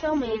Filming.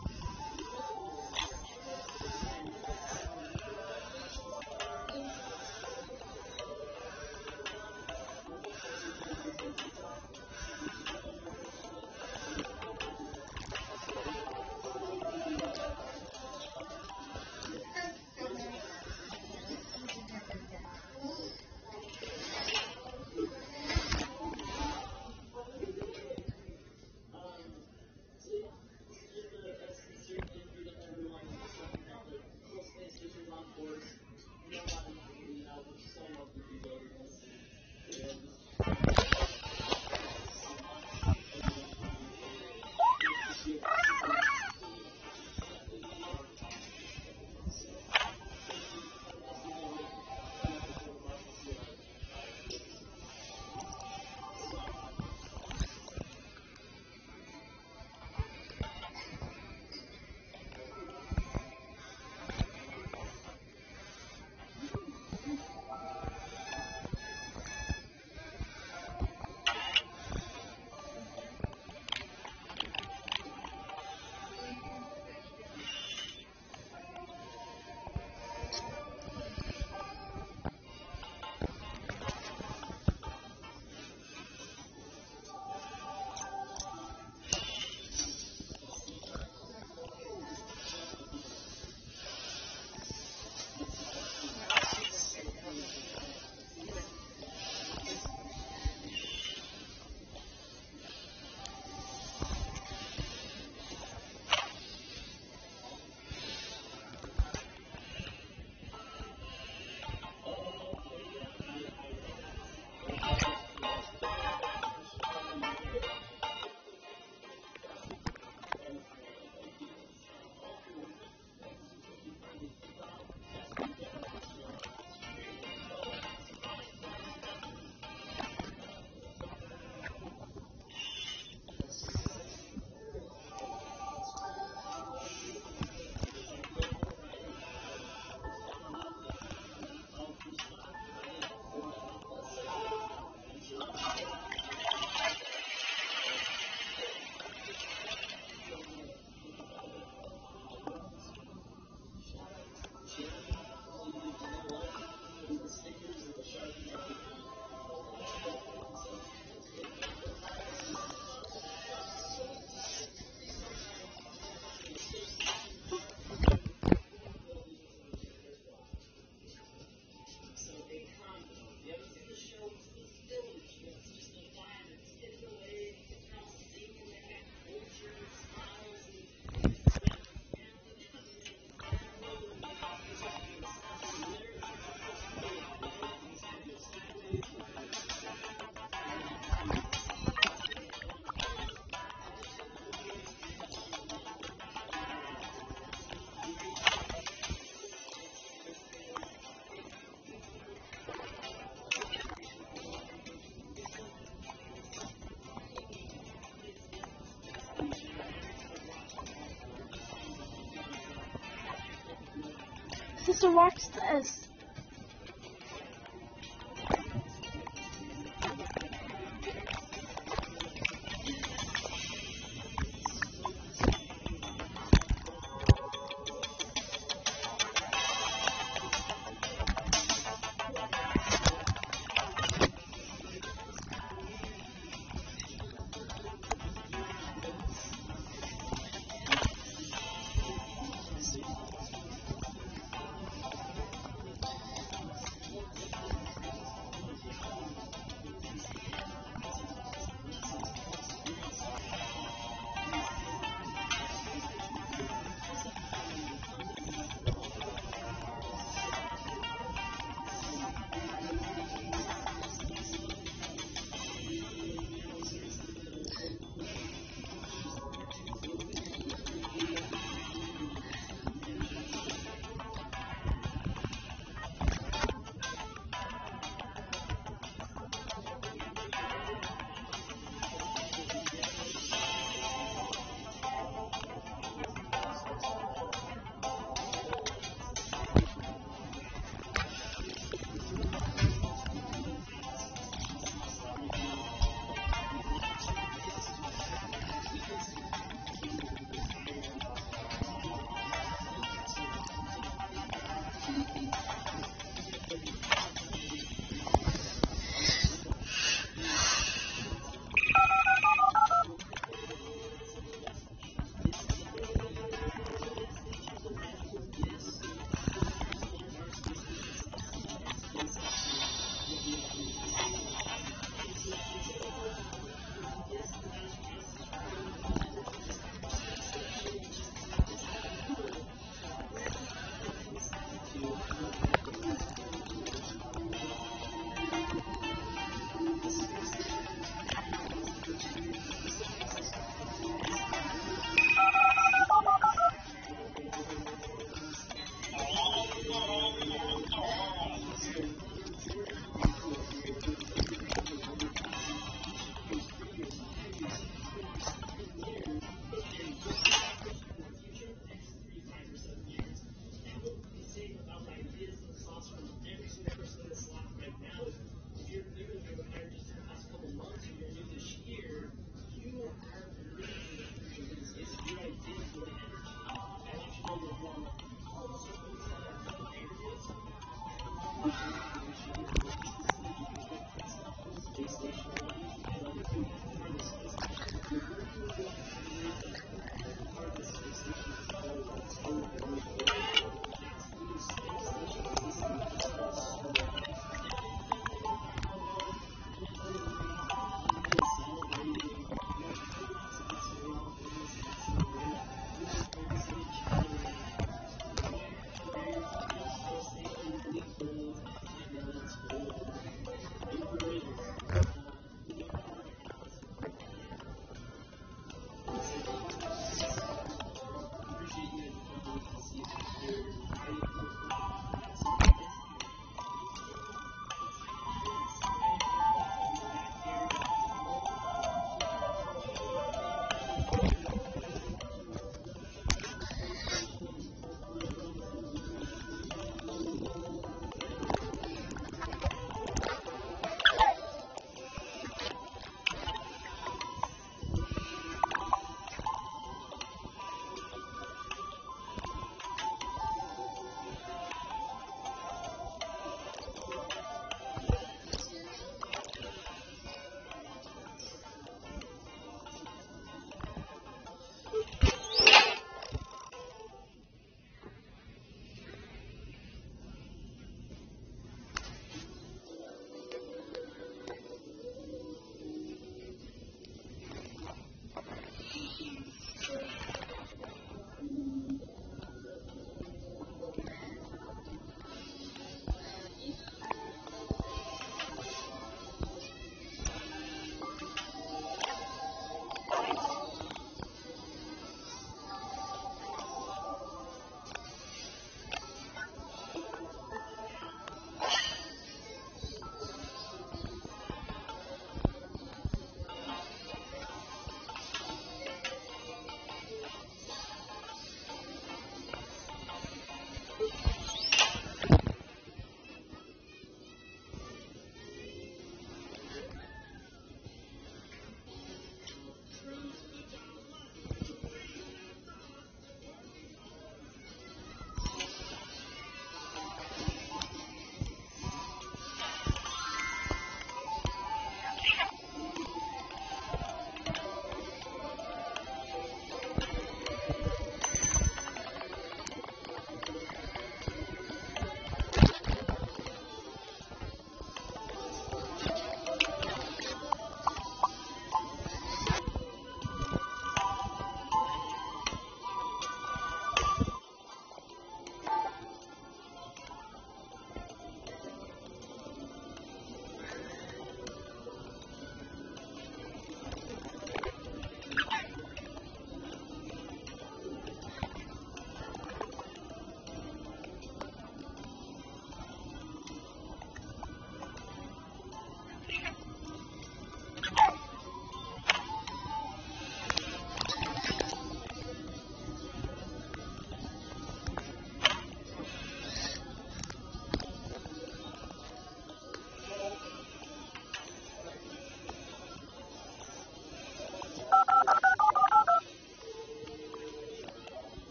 Sister, watch this.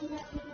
今天。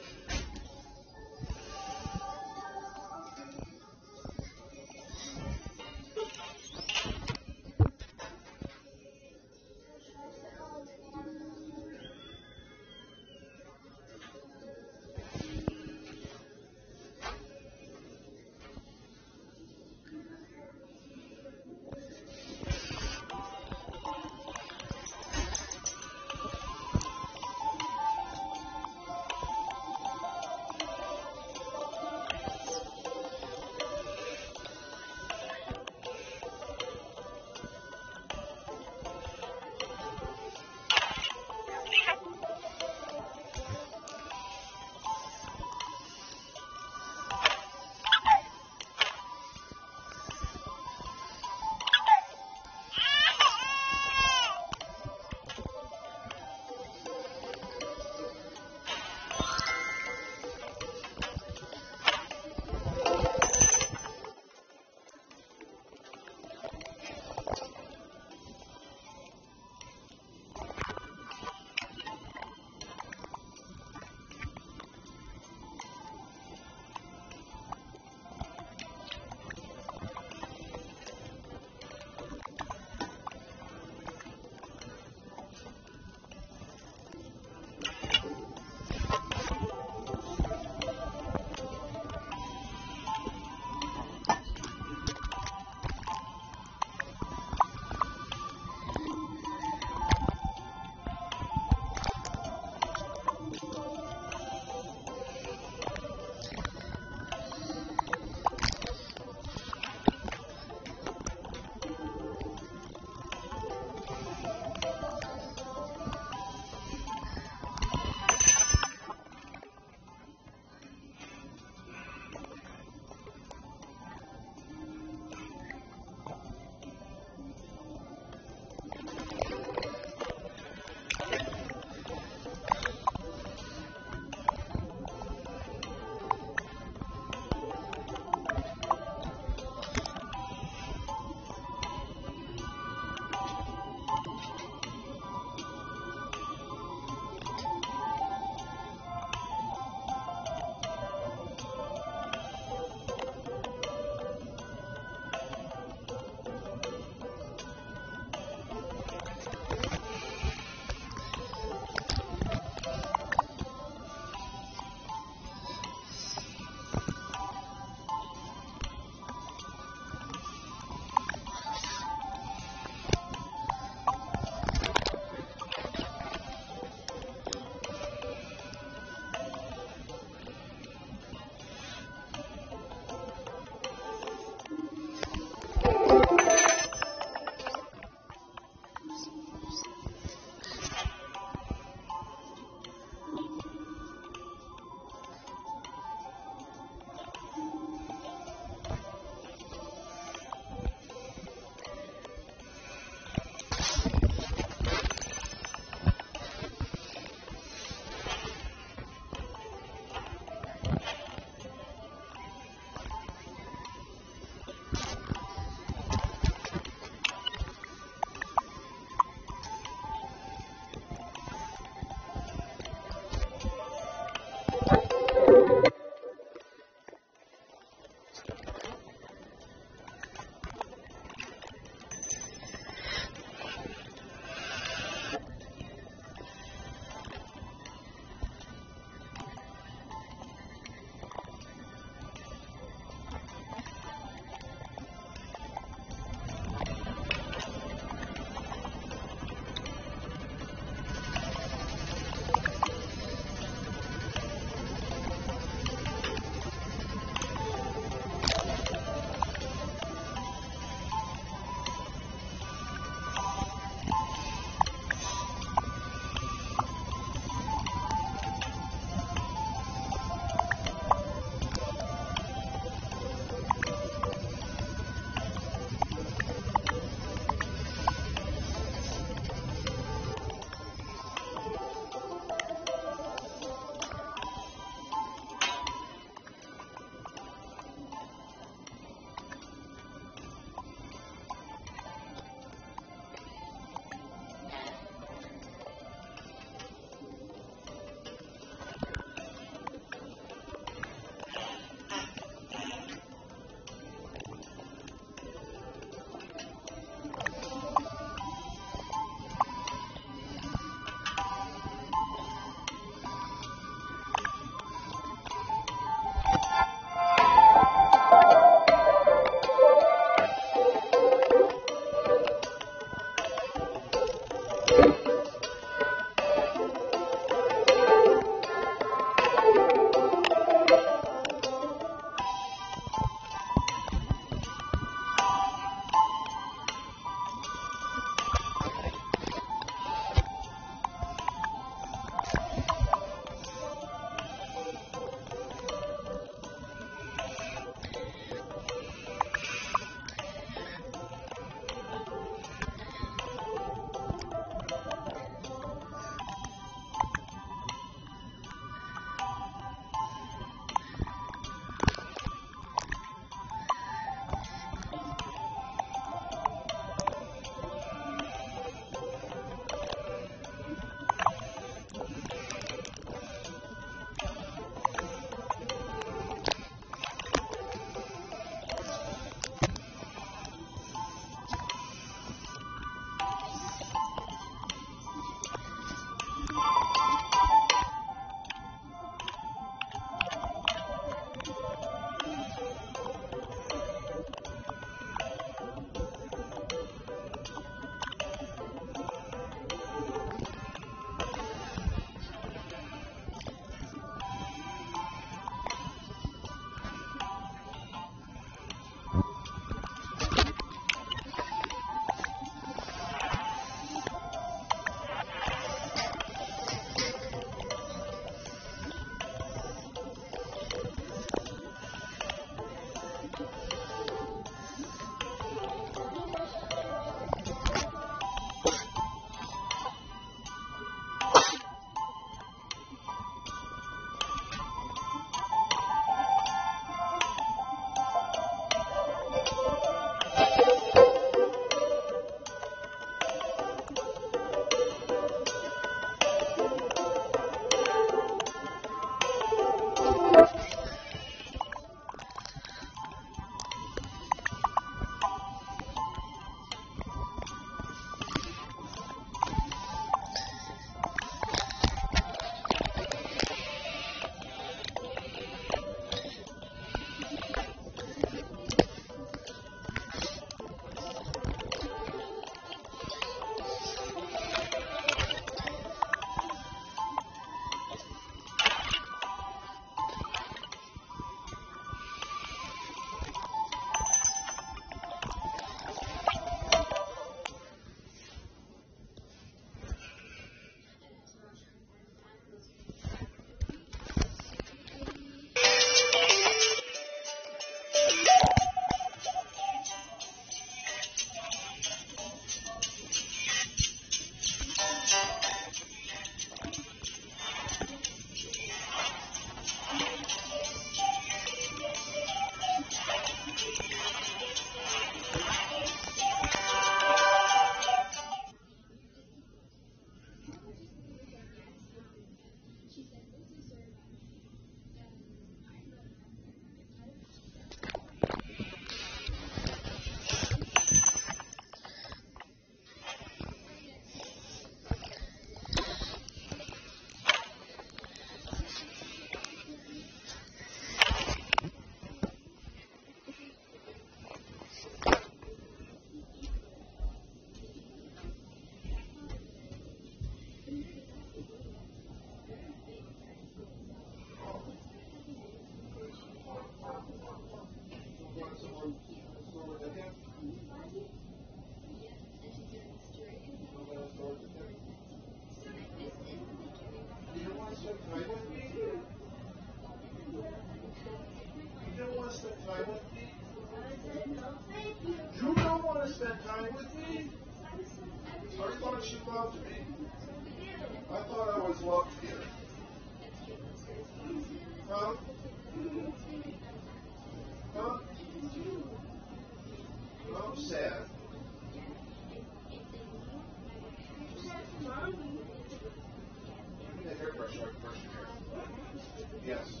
Yes.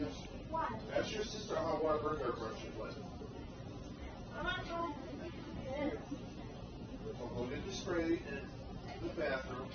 Yes. Why? Ask your sister how wide her hair brush is like. I'm not going to do. I'll go the spray in the bathroom.